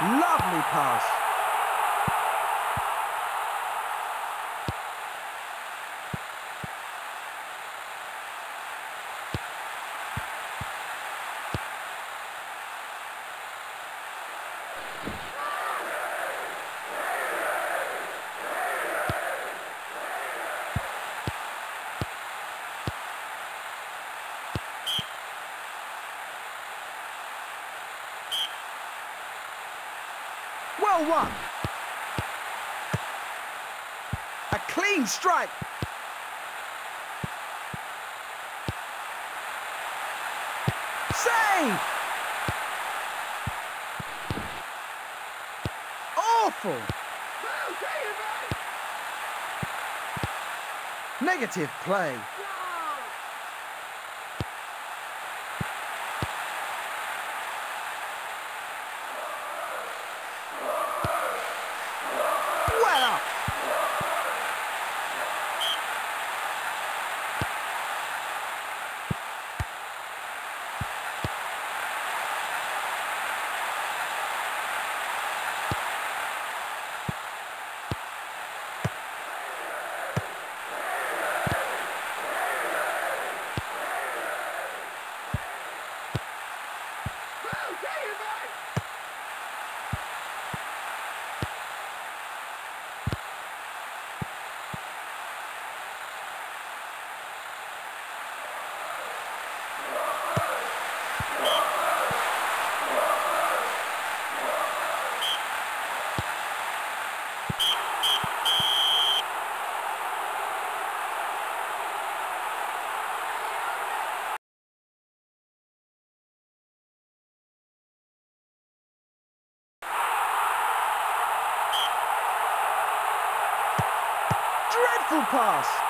Lovely pass. Well won. A clean strike. Save! Awful. Negative play. Well up. Dreadful pass.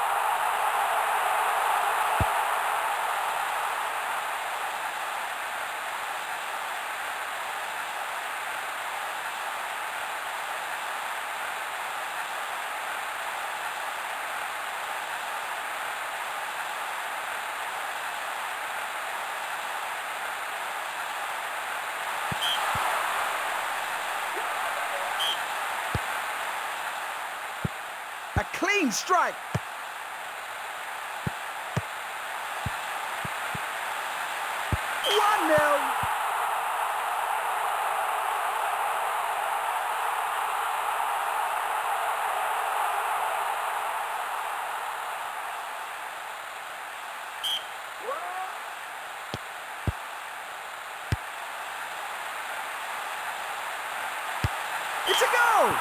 A clean strike. One nil. It's a goal.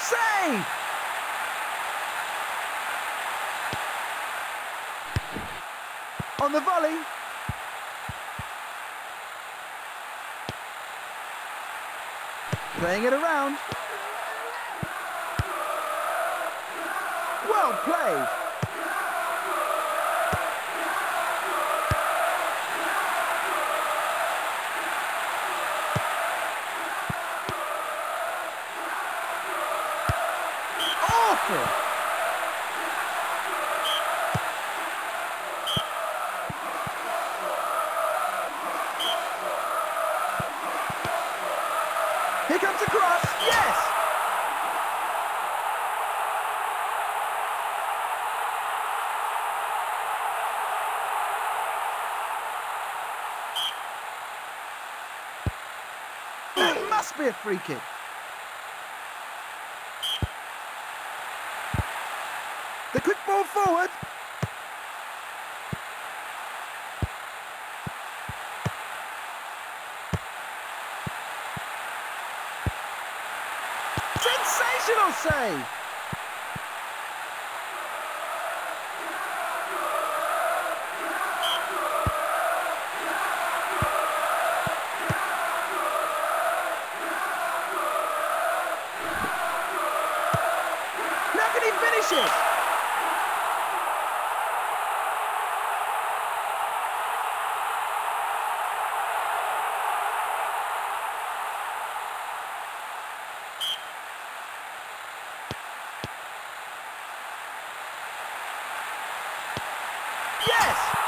Save! On the volley. Playing it around. Well played. Awful. Here comes the cross. Yes. That must be a free kick. The quick ball forward. Sensational save. finish it! Yes!